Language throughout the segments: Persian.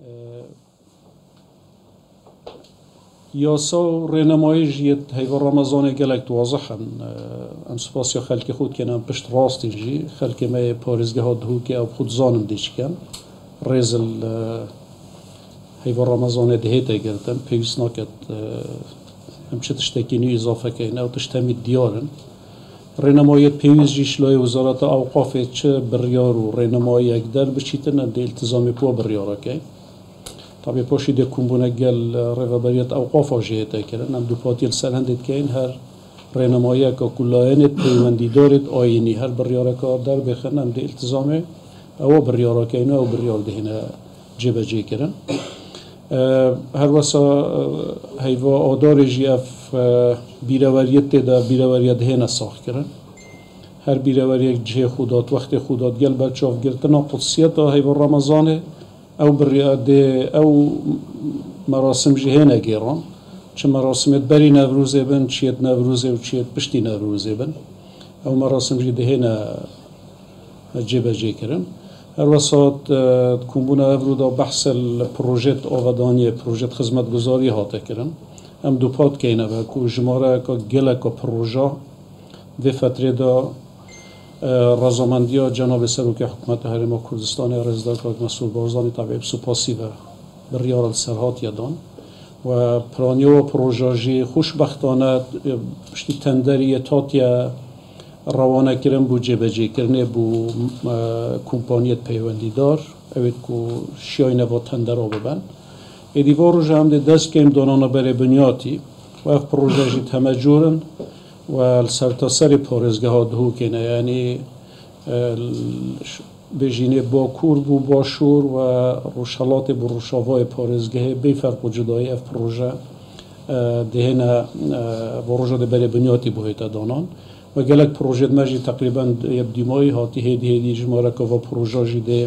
آه، یاسا و ڕێنەمایش هەیوە ڕەمەزانێک گەلێک دوازەحن ئەم آه، سوپاسی خەلکی خود که نم پشت ڕاستیژی خود زانم دووکە ئەو خودزانم دیچکەم ڕێزل هەیوە ڕەمەزانێ دهێتە گرتم ام چه ئەم چ اضافه نوی ئزافەکەینە و تشتەمی دیارن. رنمایی ڕێنەمایەت جیش لای وزارت ئەو چه بریارو رنمایی و ڕێنەمایەک دەر بچیتنە دێلتزامی پۆ بڕیارەکەی طبيعي پوشی يدير كومبونا قال ريفا بریت اوقاف ها جهته کرن نعم دو پاتیل سلندت که این هر رینمایه که کلاینت پیوندی دارد آینی هر بریاره که در بخن. ام دي التزامي أو بريورا که أو أو دي هنا جيبا جي کرن آه، هر وسا هیوا آدار جی اف بیروریت ده بیروریت هنا ساخ کرن هر بیروریت جه خودات وقت خودات گل بچاف گرتنا قدسیت ها هیوا رمضانه. أو بالرياضي أو مراسم جهينا جيران چه مراسم بری نوروزه بن چیت نوروز أو چیت بشتي نوروز بن أو مراسم جهينا جبه جه کرن هر وسط تكون بنا افرودا بحث البروجيت اوغدانيه بروجيت خدمت گزاري هاته کرن ام دو پاد كينه و كو جماره كا گله كا پروژه في فتره دا سەرروکی حکوومەت هەرێمە کوردستانی ڕێزداکات مەسول بارزانانی تابێ سوپاسیە بڕیاە سەرهاتیەدان و پرانیەوە پرۆژاژی خوشببختانە پشتی تەندەریە تاتە ڕەوانەکردن بوو جێبەجێکردنێ بوو کومپانیت پەیوەندیدار ئەوێت و شیاینەوە تەندەرۆ ببن. ئێدیڤۆ ڕژە ئەم دێ دەستکەیم دۆنانە بەرێ بنیاتی. و پرۆژەژی تەمەجورن و سەرتاسەری پۆرزگەها دهوکێنە ینی بێژینێ بۆ کوور بوو بۆ شور و ڕوشەڵاتی بۆ ڕوشەڤای پارێزگەهەیە بێ فەرق و جدایی ئەف پرۆژە دهێنە بۆ ڕۆژە دەبەرێ بنیاتی بۆهێتە دانان. و gelek projet me jî teqriben yebdîmayî hatî hêdî hêdî ji marekova proja jî dê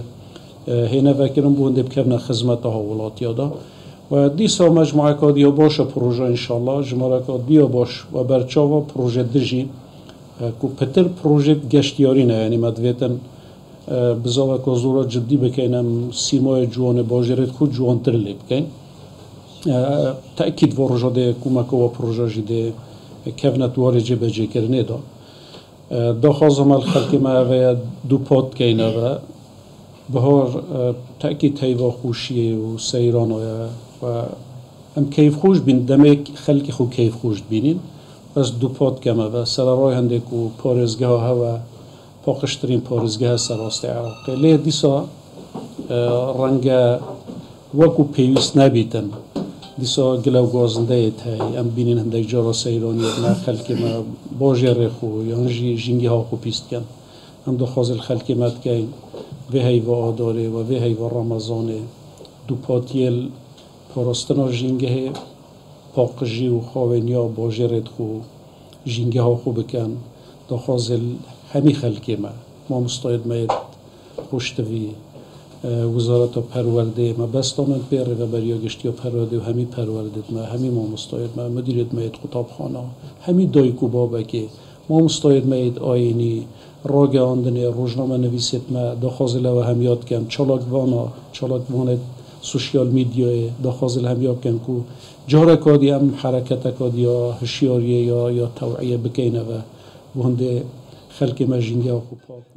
hênevekirin bû dê bikevne xizmeta hewlatiya da دیسا مجموعه دیا باش پروژه انشالله جمارکا دیا باش و برچاوا پروژه دژی کو پتر پروژه گشتیاری نه یعنی مدویتن بزاوه که زورا جدی بکنم سیمای جوان باجرت خود جوان تر لی بکن تأکید ورجا ده کمک و پروژه جده کفنت واری جه بجه کرنه دا. دا خازم الخلق ما و دو پاد کینه و بهار تأکید هیوا خوشیه و سیران و ئەم کەیف خۆش بین. دەمێک خەلکی خو کەیف خۆش بینین. بەس دووپۆت کەمە بە سەرڕۆی هەندێک و پۆرێزگەەوە هەوە پۆقشترین پۆرزگە سەڕاستی عراقی لێ دیسا ڕەنگە وەکو پێویست نابیتن دیسا گلە و گۆزندەیەت هەیە ئەم بینین هەندێک جۆرە سەیرۆنیت نا خەلکیمە بۆ ژێڕێخ و یانژی ژینگی هاوخۆ پیستکەن ئەم دەخوازل خەلکی مەتکەین vê heyva adorê ve vê heyva Ramazanê dupatiyel پاراستنا ژینگەهێ پاقژی و خاوێنیا باژێرێت خو. ژینگەها خو بکەن داخوازل هەمی خەلکێمە مامۆستایت مەیت خوشتوی وزارەتە پەروەردێ مە بەستانن پێ ڕێبەریا گشتی و پەروەردێ و هەمی پەروەردت مە هەمی مامۆستایت مە مدیرێت مەیت قوتابخانە هەمی دایک و بابەکێ مامۆستایت مەیت ئاینی ڕۆگەاندنێ ڕۆژنامە نوویسێت مە داخوازلەوە هەمیاتکەم چالاکوانە چالاکوانێت سوشیال میدیای داخوازل هم یا بکن کو. جارە کادی ئەم حرەکەتە یا هشیاریە یا یا تەوعە بکەینەوە بۆ هەندێ خەلکی مەژینگە و خوپاک